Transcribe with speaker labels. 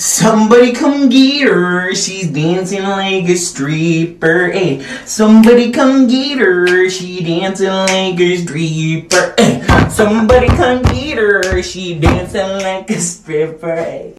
Speaker 1: Somebody come get her, she's dancing like a stripper, eh. Somebody come get her, she dancing like a stripper, eh. Somebody come get her, she dancing like a stripper, eh.